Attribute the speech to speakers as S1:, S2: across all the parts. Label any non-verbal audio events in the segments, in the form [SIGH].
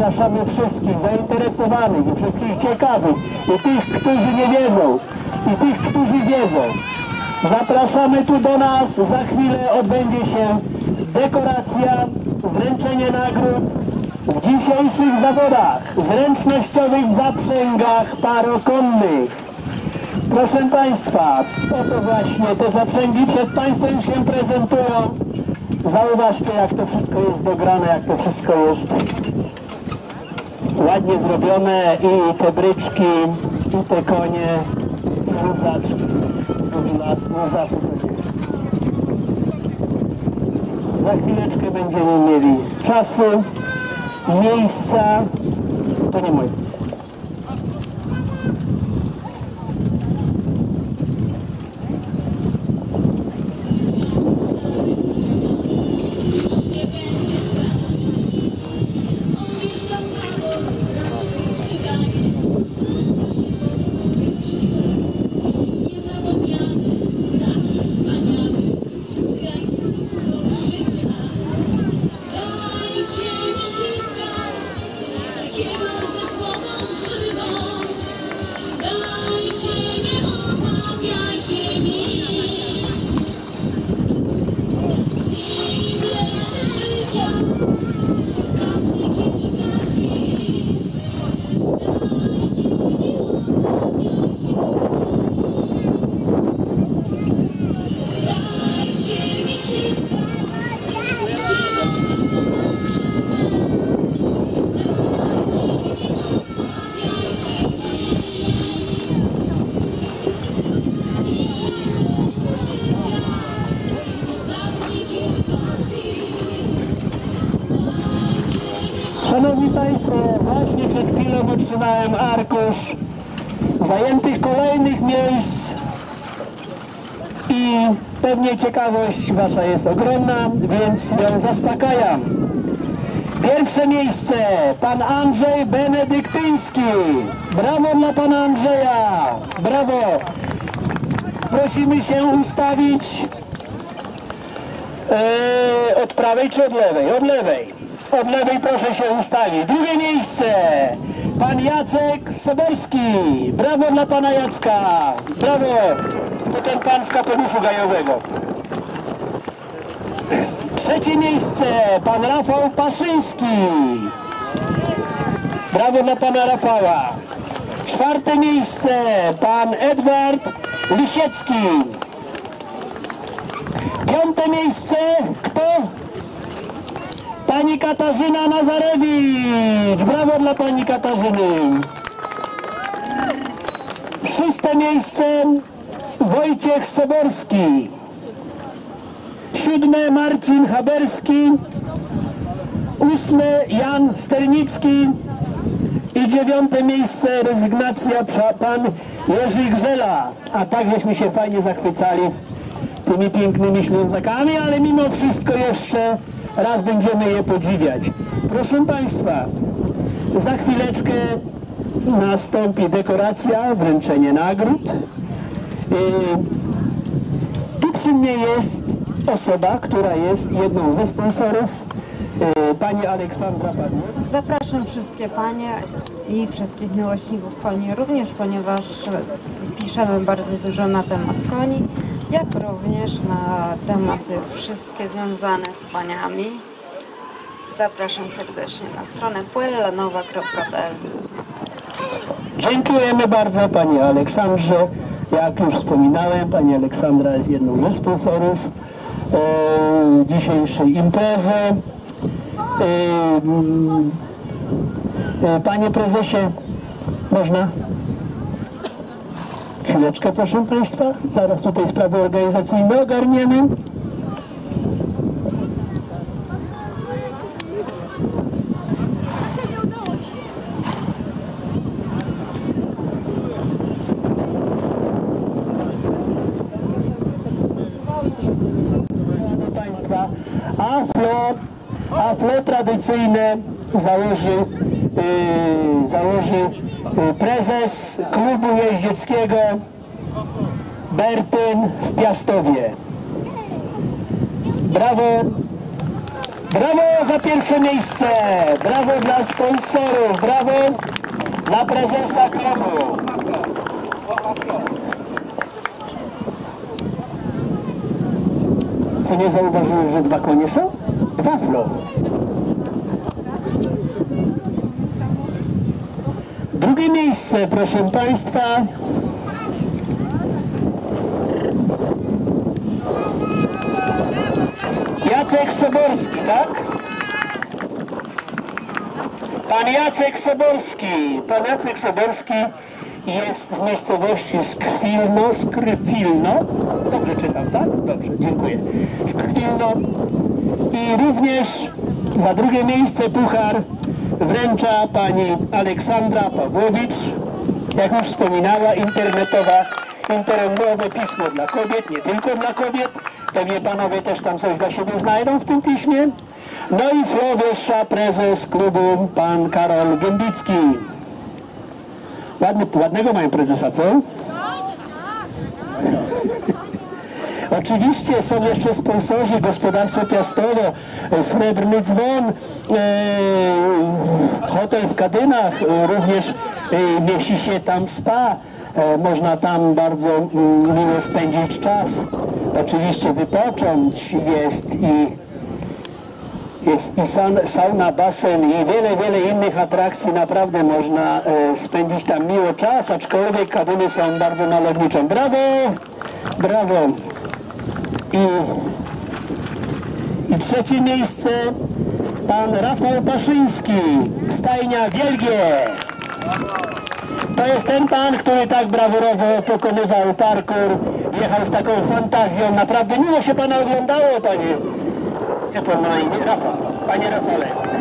S1: zapraszamy wszystkich zainteresowanych i wszystkich ciekawych i tych, którzy nie wiedzą i tych, którzy wiedzą. Zapraszamy tu do nas, za chwilę odbędzie się dekoracja, wręczenie nagród w dzisiejszych zawodach zręcznościowych zaprzęgach parokonnych. Proszę Państwa, oto właśnie te zaprzęgi przed Państwem się prezentują. Zauważcie jak to wszystko jest dograne, jak to wszystko jest ładnie zrobione i te bryczki, i te konie, i muzaczki, muzacy, muzacy to nie. Za chwileczkę będziemy mieli czasy, miejsca, to nie moje. Arkusz zajętych kolejnych miejsc i pewnie ciekawość Wasza jest ogromna, więc ją zaspokajam. Pierwsze miejsce, pan Andrzej Benedyktyński. Brawo dla pana Andrzeja. Brawo. Prosimy się ustawić e, od prawej czy od lewej? Od lewej. Od lewej proszę się ustawić. Drugie miejsce, pan Jacek Soborski. Brawo dla pana Jacka. Brawo. To ten pan w kapeluszu gajowego. Trzecie miejsce, pan Rafał Paszyński. Brawo dla pana Rafała. Czwarte miejsce, pan Edward Lisiecki. Piąte miejsce, kto? Pani Katarzyna Nazarewicz. Brawo dla pani Katarzyny. Szóste miejsce, Wojciech Soborski. Siódme Marcin Haberski. Ósme Jan Sternicki. I dziewiąte miejsce rezygnacja pan Jerzy Grzela. A tak żeśmy się fajnie zachwycali tymi pięknymi ślązakami, ale mimo wszystko jeszcze raz będziemy je podziwiać. Proszę Państwa, za chwileczkę nastąpi dekoracja, wręczenie nagród. Yy, tu przy mnie jest osoba, która jest jedną ze sponsorów, yy, pani Aleksandra Padniak.
S2: Zapraszam wszystkie panie i wszystkich miłośników koni również, ponieważ piszemy bardzo dużo na temat koni, jak również na tematy wszystkie związane z koniami. Zapraszam serdecznie na stronę puellanowa.pl
S1: Dziękujemy bardzo Pani Aleksandrze. Jak już wspominałem, Pani Aleksandra jest jedną ze sponsorów e, dzisiejszej imprezy. E, e, Panie Prezesie, można? Chwileczkę proszę Państwa, zaraz tutaj sprawy organizacyjne ogarniemy. Aflo, aflo tradycyjne założy, yy, założy prezes klubu jeździeckiego Bertyn w Piastowie. Brawo Brawo za pierwsze miejsce! Brawo dla sponsorów! Brawo dla prezesa klubu! Co nie zauważyłeś, że dwa konie są? Dwa flow. Drugie miejsce, proszę Państwa. Jacek Soborski, tak? Pan Jacek Soborski. Pan Jacek Soborski jest z miejscowości Skrwilno, Skrwilno. Dobrze czytam, tak? Dobrze, dziękuję. Skrwilno. I również za drugie miejsce puchar wręcza pani Aleksandra Pawłowicz. Jak już wspominała, internetowa, internetowe pismo dla kobiet, nie tylko dla kobiet. Pewnie panowie też tam coś dla siebie znajdą w tym piśmie. No i Flowiesza, prezes klubu, pan Karol Gębicki. Ładny, ładnego mają prezesa, co? Oczywiście są jeszcze sponsorzy, gospodarstwo Piastowo, e, Srebrny Dzwon, e, hotel w Kadynach, e, również mieści się tam spa. Można tam bardzo mm, miło spędzić czas. Oczywiście wypocząć jest i jest i saun, sauna, basen i wiele, wiele innych atrakcji. Naprawdę można spędzić tam miło czas, aczkolwiek kadyny są bardzo malownicze. Brawo! Brawo! I, I trzecie miejsce pan Rafał Paszyński, stajnia Wielgie. To jest ten pan, który tak brawurowo pokonywał parkour, jechał z taką fantazją. Naprawdę miło się pana oglądało, panie. Jak pan ma imię? Rafał. Panie Rafale.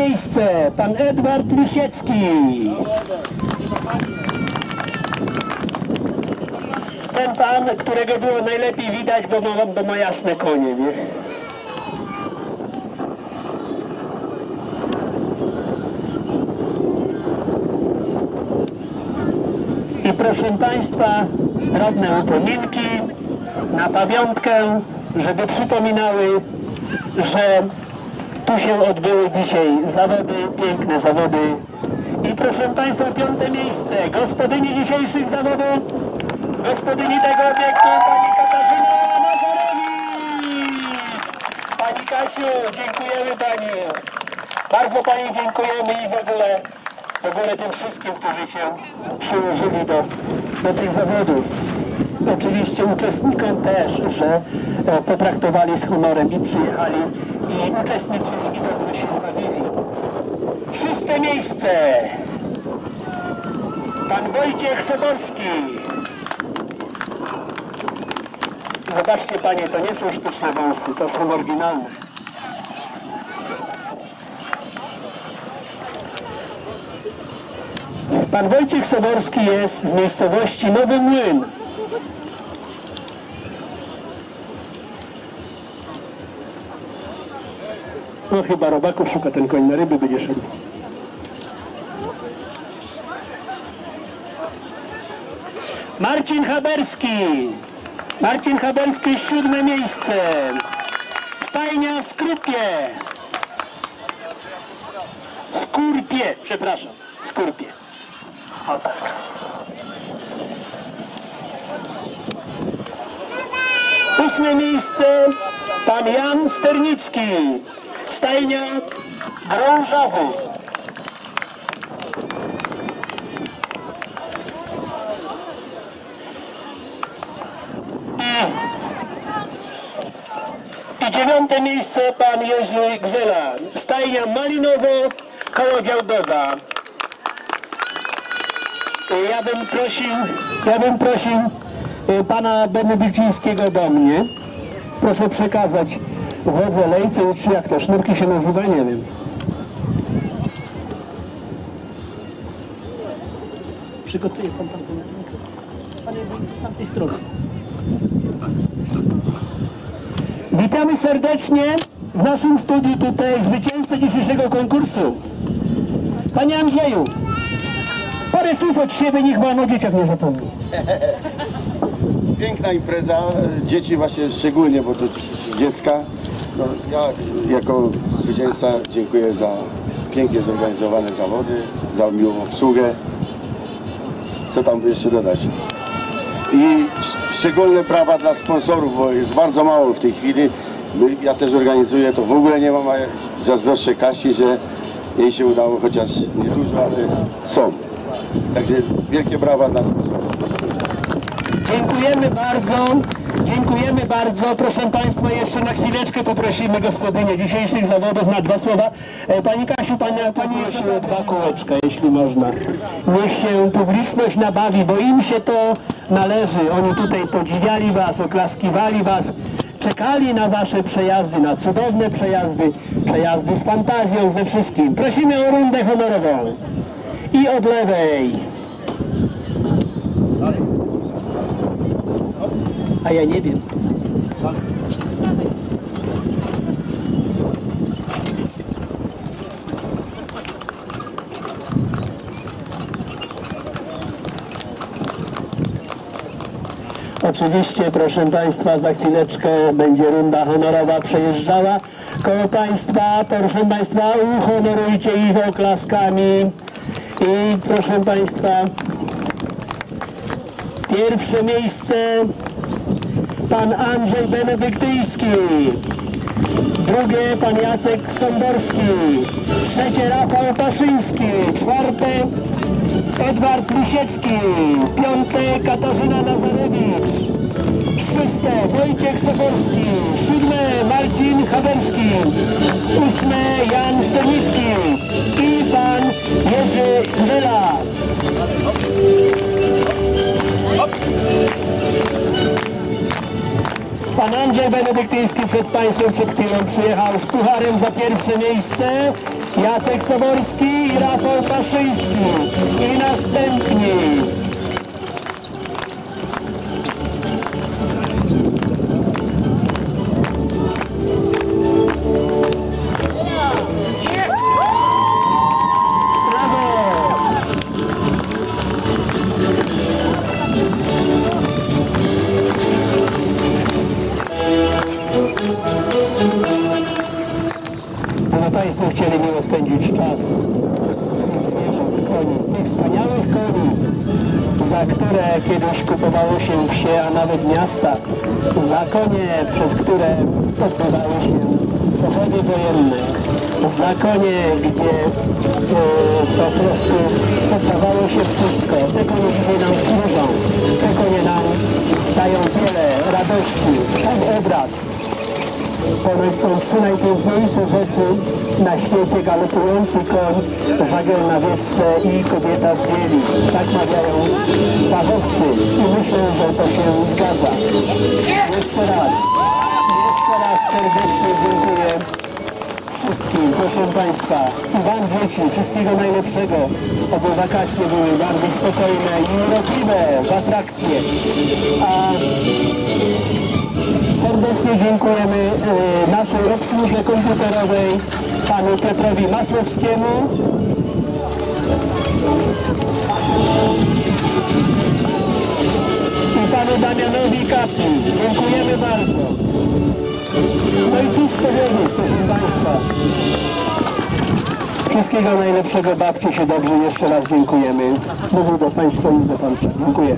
S1: Miejsce, pan Edward Lisiecki. Ten pan, którego było najlepiej widać, bo ma, bo ma jasne konie, nie? I proszę Państwa, drobne upominki na pamiątkę, żeby przypominały, że tu się odbyły dzisiaj zawody, piękne zawody. I proszę Państwa, piąte miejsce, gospodyni dzisiejszych zawodów, gospodyni tego obiektu, pani Katarzyna Nazarowicz. Pani Kasiu, dziękujemy Pani. Bardzo Pani dziękujemy i w ogóle, w ogóle tym wszystkim, którzy się przyłożyli do, do tych zawodów. Oczywiście uczestnikom też, że e, potraktowali z honorem i przyjechali i uczestniczyli i dobrze się bawili. Szóste miejsce. Pan Wojciech Soborski. Zobaczcie Panie, to nie są sztuczne wąsy, to są oryginalne. Pan Wojciech Soborski jest z miejscowości Nowy Młyn. No chyba robaków szuka ten koń na ryby będzie szedł. Marcin Haberski. Marcin Haberski siódme miejsce. Stajnia w Skrupie. Skurpie, przepraszam, Skurpie. O tak. Ósme miejsce pan Jan Sternicki. Stajnia Grążawy. I, I dziewiąte miejsce pan Jerzy Grzela. Stajnia Malinowo koło Działdowa. Ja bym prosił, ja bym prosił y, pana Benedykcińskiego do mnie. Proszę przekazać wodze lejcy, czy jak to, sznurki się nazywa, nie wiem. przygotuje pan tam ten mikrofon. Pan z tamtej strony. Witamy serdecznie w naszym studiu tutaj zwycięzcę dzisiejszego konkursu. Panie Andrzeju, parę słów od siebie, niech pan o dzieciach nie zapomni. [LAUGHS]
S3: Piękna impreza, dzieci właśnie szczególnie, bo to dziecka. No, ja jako zwycięzca dziękuję za pięknie zorganizowane zawody, za miłą obsługę. Co tam by jeszcze dodać? I sz- szczególne brawa dla sponsorów, bo jest bardzo mało w tej chwili. Ja też organizuję, to w ogóle nie mam, zazdroszczę Kasi, że jej się udało, chociaż niedużo, ale są. Także wielkie brawa dla sponsorów.
S1: Dziękujemy bardzo. Dziękujemy bardzo. Proszę Państwa, jeszcze na chwileczkę poprosimy gospodynię dzisiejszych zawodów na dwa słowa. E, Pani Kasiu, Pani, pani jest o dwa kółeczka, jeśli można. Niech się publiczność nabawi, bo im się to należy. Oni tutaj podziwiali Was, oklaskiwali Was, czekali na Wasze przejazdy, na cudowne przejazdy, przejazdy z fantazją, ze wszystkim. Prosimy o rundę honorową. I od lewej. A ja nie wiem. Oczywiście, proszę Państwa, za chwileczkę będzie runda honorowa przejeżdżała koło Państwa. Proszę Państwa, uhonorujcie ich oklaskami. I proszę Państwa, pierwsze miejsce pan Andrzej Benedyktyński. Drugie pan Jacek Somborski. Trzecie Rafał Paszyński. Czwarte Edward Lisiecki. Piąte Katarzyna Nazarewicz. Szóste Wojciech Soborski. Siódme Marcin Haberski. Ósme Jan Stenicki. I pan Jerzy Gryla. Pan Andrzej Benedyktyński przed Państwem przed chwilą przyjechał z pucharem za pierwsze miejsce. Jacek Soborski i Rafał Paszyński. I następni. Tych wspaniałych koni, za które kiedyś kupowało się wsie, a nawet miasta, za konie, przez które odbywały się pochody wojenne, za konie, gdzie e, po prostu oddawało się wszystko. Te konie dzisiaj nam służą, te konie nam dają wiele radości, sam obraz, Ponoć są trzy najpiękniejsze rzeczy na świecie. Galopujący koń, żagiel na wietrze i kobieta w bieli. Tak mawiają fachowcy i myślę, że to się zgadza. Jeszcze raz, jeszcze raz serdecznie dziękuję wszystkim, proszę Państwa i Wam dzieci, wszystkiego najlepszego. Oby wakacje były bardzo spokojne i urokliwe w atrakcje. A Serdecznie dziękujemy e, naszej obsłudze komputerowej, panu Piotrowi Masłowskiemu. I panu Damianowi Kapi. Dziękujemy bardzo. No i cóż powiedzieć, proszę Państwa. Wszystkiego najlepszego, bawcie się dobrze. Jeszcze raz dziękujemy. Mówił do Państwa Józef Anczak. Dziękuję.